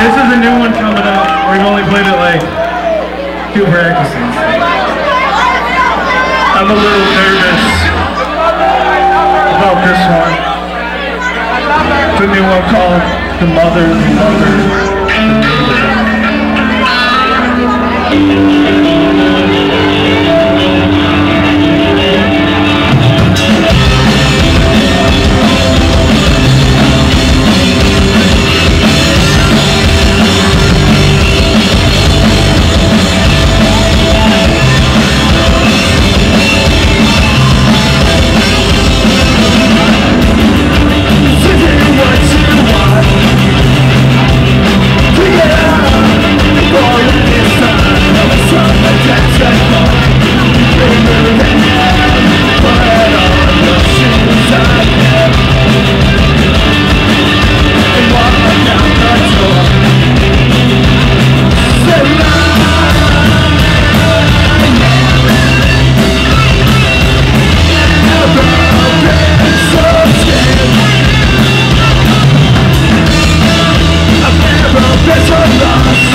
This is a new one coming up. We've only played it like two practices. I'm a little nervous about this one. It's a new one called The Mothers and Mothers. love